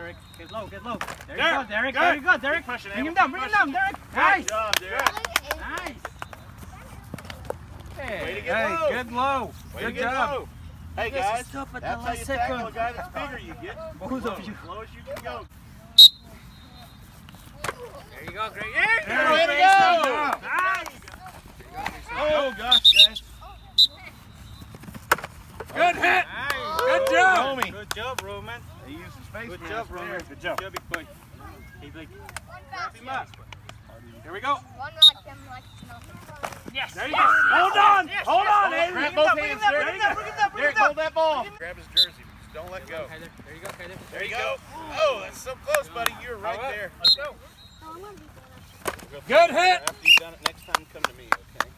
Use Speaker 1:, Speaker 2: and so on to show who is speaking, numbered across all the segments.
Speaker 1: Derek. Get low, get low. There Derek,
Speaker 2: you
Speaker 1: go, Derek.
Speaker 2: good.
Speaker 1: There you go, Derek.
Speaker 2: Keep pushing,
Speaker 1: bring him down, bring him down, Derek. Nice.
Speaker 2: Good job, Derek.
Speaker 1: Nice. Hey,
Speaker 2: Way to get
Speaker 1: hey,
Speaker 2: low.
Speaker 1: good low.
Speaker 2: Way
Speaker 1: good
Speaker 2: to get
Speaker 1: job.
Speaker 2: low. Hey guys,
Speaker 1: stop at the
Speaker 2: that's how you
Speaker 1: last
Speaker 2: tackle a guy that's bigger. You get
Speaker 1: Both
Speaker 2: low,
Speaker 1: of you.
Speaker 2: as low as you can go.
Speaker 1: There you go, great.
Speaker 2: There,
Speaker 1: There
Speaker 2: way to
Speaker 1: you
Speaker 2: go.
Speaker 1: Nice.
Speaker 2: Oh gosh, guys.
Speaker 1: Good hit. Good
Speaker 2: Oh,
Speaker 1: job.
Speaker 2: Romy.
Speaker 1: Good job, Roman.
Speaker 2: He used some space.
Speaker 1: Good
Speaker 2: man.
Speaker 1: job,
Speaker 2: There.
Speaker 1: Roman.
Speaker 2: Good job.
Speaker 1: Good big boy. Hey, Blake.
Speaker 2: Wrap him up. Here we go.
Speaker 3: One like them like nothing.
Speaker 1: Yes.
Speaker 2: There you go. Hold on. Hold on, Aiden.
Speaker 1: Grab both hands,
Speaker 2: him down,
Speaker 1: Derek.
Speaker 2: bring him down, bring him down, bring
Speaker 1: Derek, hold that ball.
Speaker 2: Grab his jersey. Just don't let go.
Speaker 1: There you go, Kyler.
Speaker 2: There you go. Oh, that's so close, buddy. You're right there.
Speaker 1: Let's go.
Speaker 3: I'm gonna be better.
Speaker 1: Good hit.
Speaker 2: After you've done it next time, come to me, okay?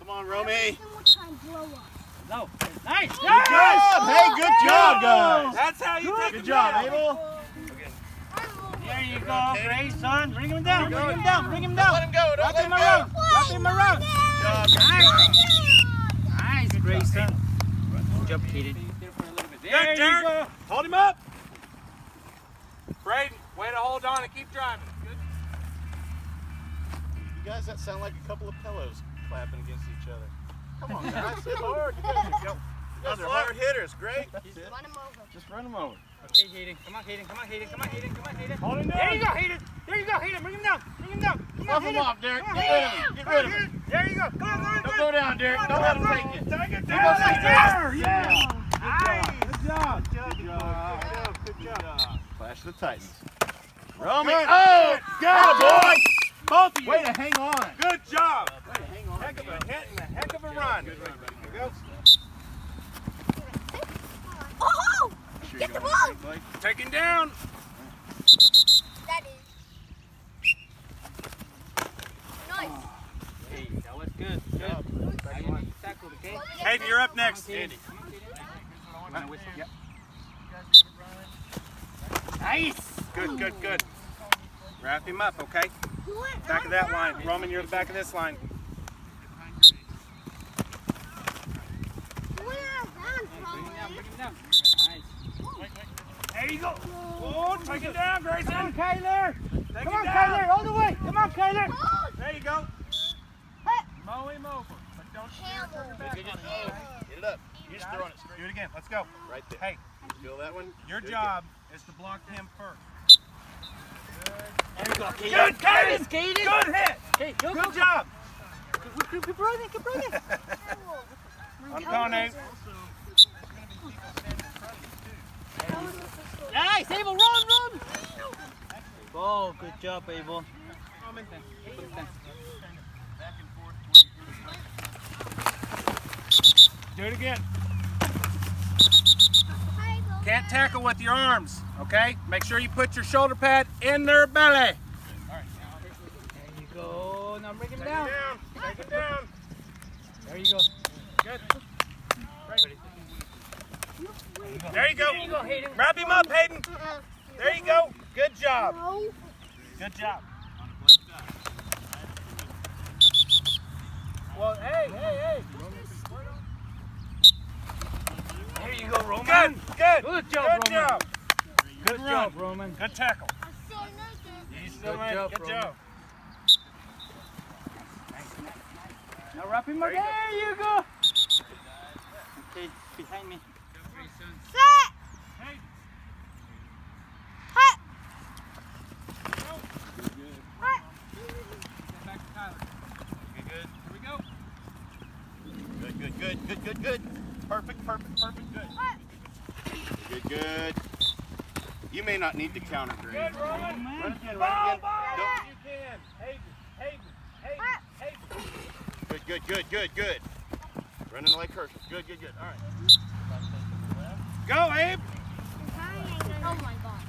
Speaker 2: Come on, Romy.
Speaker 3: Then we'll try and blow up.
Speaker 1: No. Nice.
Speaker 2: Good job. Hey, good job, guys.
Speaker 1: That's how you take
Speaker 2: Good job,
Speaker 1: down.
Speaker 2: Abel.
Speaker 1: There you go,
Speaker 2: Okay.
Speaker 1: Grayson. Bring him down. Bring him down. Bring him down.
Speaker 2: Let him go. Don't
Speaker 1: Wrap
Speaker 2: let
Speaker 1: him
Speaker 2: him
Speaker 1: around.
Speaker 2: go.
Speaker 1: Wrap him around.
Speaker 2: Good job. Good
Speaker 1: Nice.
Speaker 2: job.
Speaker 1: Nice, Grayson. Good job, Kaden. There you go.
Speaker 2: Hold him up.
Speaker 1: Braden, way to hold on and keep driving. Good.
Speaker 2: You guys, that sound like a couple of pillows clapping against each other. Come on, guys. Hit hard. You guys are, you guys are hard hitters. Great. That's it.
Speaker 3: Run him over.
Speaker 2: Just run them over.
Speaker 1: Okay, Hayden. Come on, Hayden. Come on, Hayden. Come on, Hayden. Come on, Hayden.
Speaker 2: Hold him
Speaker 1: There you go, Hayden. There you go, Hayden. Bring him down. Bring him down. Come on,
Speaker 2: him off, Derek.
Speaker 1: Come
Speaker 2: Get rid of him. Get rid of him.
Speaker 1: There you go. Come on, come on,
Speaker 2: Don't go down, Derek. Don't let him take it.
Speaker 1: Take it
Speaker 2: He
Speaker 1: down.
Speaker 2: goes
Speaker 1: Right
Speaker 2: like
Speaker 1: there.
Speaker 2: this.
Speaker 1: Yeah.
Speaker 2: Nice.
Speaker 1: Good job.
Speaker 2: Good job.
Speaker 1: Good job.
Speaker 2: Clash of the Titans. Romy.
Speaker 1: Good.
Speaker 2: Oh,
Speaker 1: Good.
Speaker 2: God, boy.
Speaker 1: Both of you.
Speaker 2: Way to hang on.
Speaker 1: Good job.
Speaker 2: Way to hang on.
Speaker 1: Heck of a hit and a heck of a run.
Speaker 3: Oh! Get the ball!
Speaker 1: Him down.
Speaker 3: Nice.
Speaker 1: Hey, that was good. Good. Hayden,
Speaker 2: you're up next.
Speaker 1: Andy. Nice.
Speaker 2: Good, good, good. Wrap him up, okay? Back of that line. Roman, you're the back of this line.
Speaker 1: Bring him down. Bring him down. Nice. There you go. Oh, take it down, Grayson. Come on, Kyler.
Speaker 2: Take
Speaker 1: Come on,
Speaker 2: down.
Speaker 1: Kyler. All the way. Come on, Kyler.
Speaker 2: There you go.
Speaker 1: Mow him over. But don't turn your back on him.
Speaker 2: Get it up. You're just throwing it straight. Do it again. Let's go. Right there. Hey, You feel that one?
Speaker 4: Your
Speaker 2: Do
Speaker 4: job is to block him first.
Speaker 1: There you go, Kaden.
Speaker 2: Good, Kaden.
Speaker 1: Kaden.
Speaker 2: Good hit.
Speaker 1: Okay, go, go,
Speaker 2: Good
Speaker 1: go.
Speaker 2: job.
Speaker 1: Keep, keep running, keep running.
Speaker 2: I'm going, Nate.
Speaker 1: Nice, Abel, run, run. Oh, good job, Abel.
Speaker 2: Do it again. Can't tackle with your arms, okay? Make sure you put your shoulder pad in their belly.
Speaker 1: There you go. Now bring him
Speaker 2: Take
Speaker 1: down.
Speaker 2: it down. Take it down.
Speaker 1: There you go.
Speaker 2: Good. There you go.
Speaker 1: There you go, Hayden.
Speaker 2: Wrap him up, Hayden. There you go. Good job. Good job.
Speaker 1: Well, hey, hey, hey. There you go, Roman.
Speaker 2: Good. Good.
Speaker 1: Good job,
Speaker 2: Good
Speaker 1: Roman.
Speaker 2: job.
Speaker 1: Good
Speaker 2: Good
Speaker 1: job. Roman.
Speaker 2: Good tackle.
Speaker 3: I saw nothing.
Speaker 2: You still
Speaker 1: Good job,
Speaker 2: Good
Speaker 1: Roman.
Speaker 2: job.
Speaker 1: Now wrap him up.
Speaker 2: There you go.
Speaker 1: There you go. Okay, behind me.
Speaker 3: Set!
Speaker 2: Hey.
Speaker 3: Hut!
Speaker 2: Good, good. Here we go. Good, good, good, good, good, good. Perfect, perfect, perfect, good. Good, good. You may not need to counter, Greg.
Speaker 1: Good, Roman.
Speaker 2: Run again, run again.
Speaker 1: ball.
Speaker 2: Don't-
Speaker 1: You can. Hayden, Hayden, Hayden, ah. Hayden.
Speaker 2: Good, good, good, good, good. Running like Herschel. Good, good, good. All right. Go, Abe.
Speaker 3: Oh my god.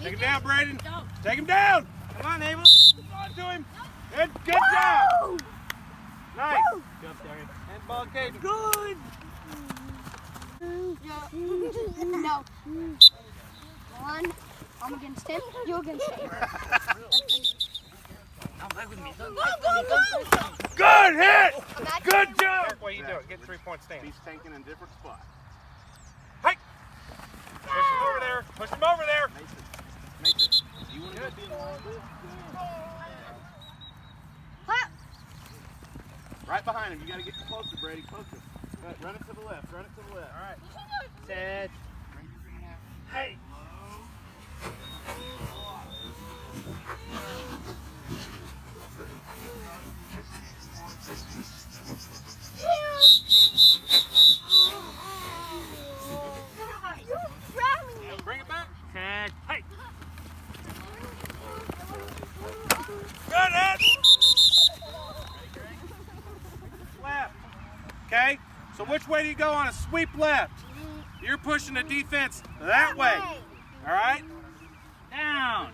Speaker 2: Take him down, Braden. Take him down. Come on, Abel. Come on to him. Good, good job. Nice.
Speaker 1: Good Derek. And ball,
Speaker 3: Good. No. One. I'm against him. You're against him.
Speaker 1: Come play with me.
Speaker 3: Go, go, go!
Speaker 2: Good hit. Good
Speaker 3: him.
Speaker 2: job.
Speaker 4: What you doing? Get three point stand.
Speaker 2: He's tanking in different spots.
Speaker 4: Push him over there. Push him over there. Mason. Mason.
Speaker 3: You want to be in Hop.
Speaker 2: Right behind him. You got to get closer, Brady. Closer. Run it to the left. Run it to the left. All right.
Speaker 4: Ted. Hey. Bring it back. Ted. Hey. Good Ed. Left. Okay. So which way do you go on a sweep left? You're pushing the defense that way. All right. Down.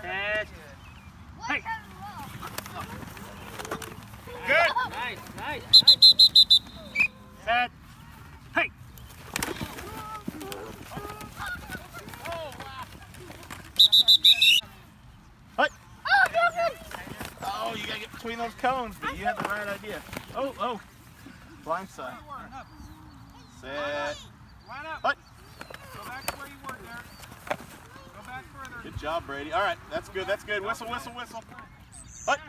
Speaker 4: Ted. Hey. Good. Nice, nice, nice. Set. Hey.
Speaker 2: Hut. Oh, you got to get between those cones, but you had the right idea. Oh, oh. Blind side. Set.
Speaker 4: Line up.
Speaker 2: Hut.
Speaker 4: Go back to where you were there. Go back further.
Speaker 2: Good job, Brady. All right, that's good. That's good. Whistle, whistle, whistle. Hut.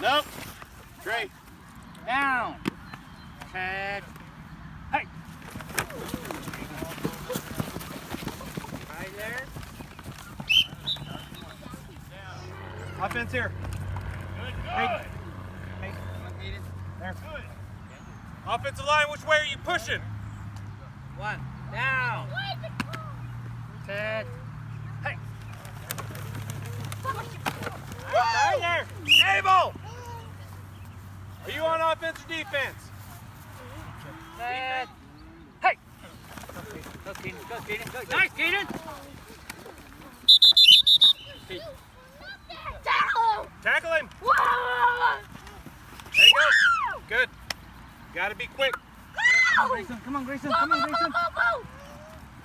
Speaker 2: Nope. Great.
Speaker 4: Down. Ted. Hey. Right there. Offense here. Hey. Hey. There. Offensive line, which way are you pushing? One. Down. Ted. Hey. Right there. Abel. Are you on offense or defense? Ted. Hey. Go, Keaton. Go, Keaton. Go. Nice, Keaton. Tackle him. There you go. Good. Got to be quick. Come on, Grayson. Come on, Grayson. Come on, Grayson.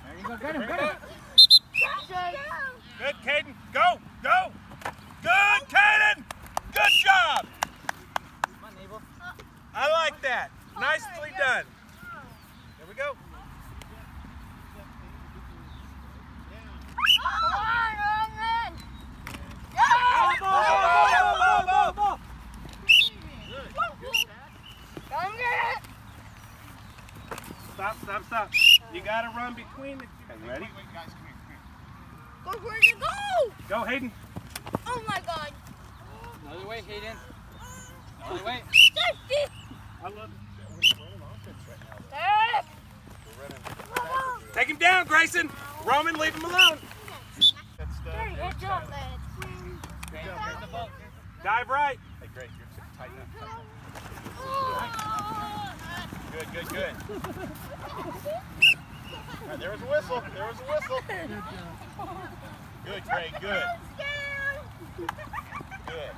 Speaker 4: There you go. Get him. Got him. Good, Caden. Go. Go. Good, Caden. Good job. I like that. Nicely done. There we go. Ball, ball, ball, ball, ball, ball. Stop, stop, stop. You got between the two. Ready?
Speaker 3: Where'd you go?
Speaker 4: Go, Hayden.
Speaker 3: Oh my god.
Speaker 4: Another way, Hayden. Another way.
Speaker 3: Safety!
Speaker 4: I love
Speaker 3: Dad!
Speaker 4: Take him down, Grayson. Roman, leave him alone.
Speaker 3: Gary, good job, lad.
Speaker 4: Dive right.
Speaker 2: Hey, great. You're tighten up. Oh. Good, good, good. Right, there was a whistle. There was a whistle. Good, Craig. Good. Good.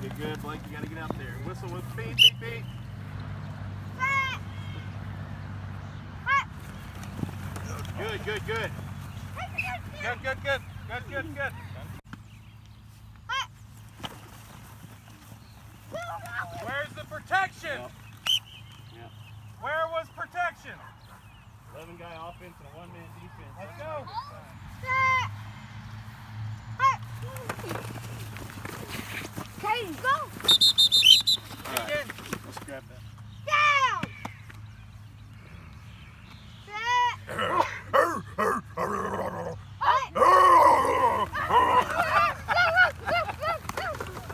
Speaker 2: Good, good, Blake. You got to get out there. Whistle with feet, feet, feet. Good, good, good.
Speaker 4: Good, good, good. Good, good, good. Where's the protection?
Speaker 2: Yep. Yep.
Speaker 4: Where was protection?
Speaker 2: 11 guy offense and a one man defense.
Speaker 4: Let's go.
Speaker 3: Okay, go!
Speaker 2: All right,
Speaker 4: Hayden.
Speaker 2: let's grab that.
Speaker 3: Down!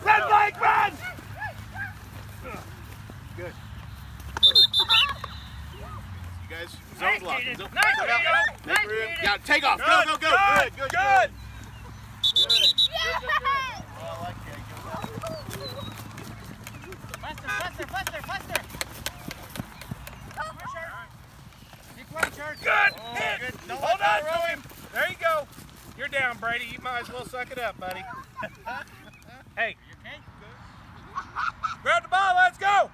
Speaker 4: Red Mike, run!
Speaker 2: Good. You guys zone
Speaker 4: Nice,
Speaker 2: block.
Speaker 4: Hayden.
Speaker 2: Zone-
Speaker 4: Nice,
Speaker 2: Come out.
Speaker 4: Hayden.
Speaker 2: Make
Speaker 4: Nice,
Speaker 2: room.
Speaker 4: Hayden.
Speaker 2: Yeah, take off. Go,
Speaker 4: Good,
Speaker 2: go, go.
Speaker 4: good,
Speaker 2: Good, good,
Speaker 4: good.
Speaker 2: Good. Oh, I like that. Good.
Speaker 4: Faster, faster, faster, faster. Good
Speaker 2: Oh,
Speaker 4: hit.
Speaker 2: good. Don't
Speaker 4: Hold
Speaker 2: let
Speaker 4: on
Speaker 2: that
Speaker 4: to him. There you go. You're down, Brady. You might as well suck it up, buddy. hey. Grab the ball. Let's go.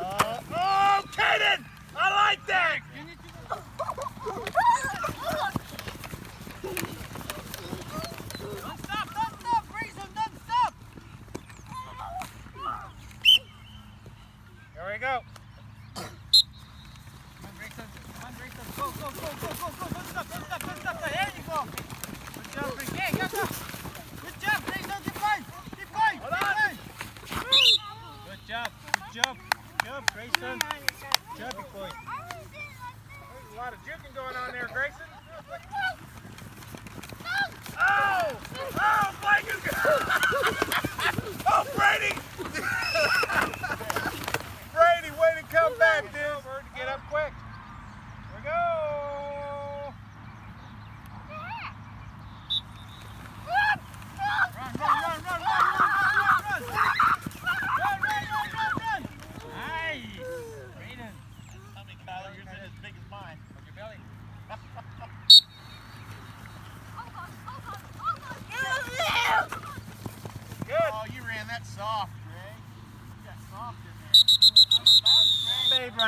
Speaker 4: Uh, oh, Kaden! I like that. Don't stop. Don't stop. Grayson, don't stop. There we go. go, go, go, go, go. Good stuff, good stuff, good stuff. There you go. Good job, Grayson. Yeah, go, go. Good job, Grayson. Keep going. Keep going. Keep going. Good job, good job. Good job, Grayson. Good job, boy. There's a lot of juking going on there, Grayson. Oh! Oh, Mike is Oh, Brady! Brady, way to come back, dude.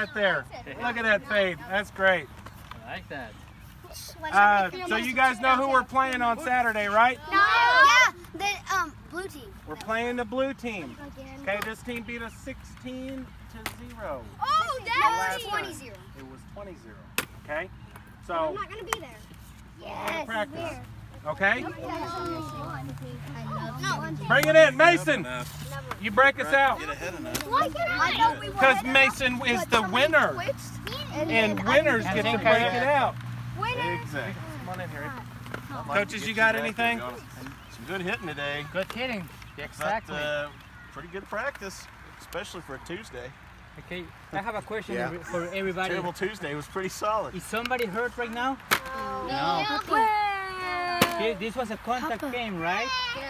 Speaker 4: Right there. Look at that fade. That's great.
Speaker 5: I like that.
Speaker 4: Uh, so you guys know who we're playing on Saturday, right?
Speaker 3: No. Yeah, the um blue team.
Speaker 4: We're playing the blue team. Okay, this team beat us 16 to 0.
Speaker 3: Oh,
Speaker 4: last
Speaker 3: that's 20 0.
Speaker 4: It was 20 0. Okay? So I'm
Speaker 3: not gonna be there. Yes.
Speaker 4: practice. Okay? Bring it in, Mason. You break us out.
Speaker 3: I thought we were.
Speaker 4: Because Mason is the winner. And winners get to break it out.
Speaker 2: Exactly.
Speaker 4: Come on in here. Coaches, you got anything?
Speaker 2: Some good hitting today.
Speaker 5: Good hitting. Exactly.
Speaker 2: But, uh, pretty good practice, especially for a Tuesday.
Speaker 5: okay, I have a question
Speaker 2: Yeah.
Speaker 5: for everybody.
Speaker 2: Terrible Tuesday was pretty solid.
Speaker 5: Is somebody hurt right now? Okay, this was a contact game, right?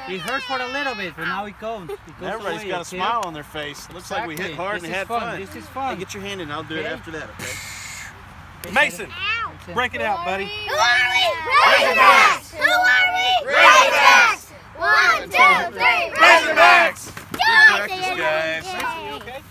Speaker 5: It hurts for a little bit, but now it goes. It goes
Speaker 2: Everybody's
Speaker 5: away,
Speaker 2: got a
Speaker 5: okay?
Speaker 2: smile on their face. Looks like we hit hard
Speaker 5: this
Speaker 2: and had
Speaker 5: fun.
Speaker 2: fun.
Speaker 5: This is
Speaker 2: Hey,
Speaker 5: fun.
Speaker 2: get your hand in. I'll do it after that, okay?
Speaker 4: Mason,
Speaker 5: That's it.
Speaker 4: break it out, buddy.
Speaker 3: Who are we? Razorbacks! Who are we? Razorbacks! One, two, three,
Speaker 2: Razorbacks!
Speaker 3: Go!
Speaker 2: practice, guys.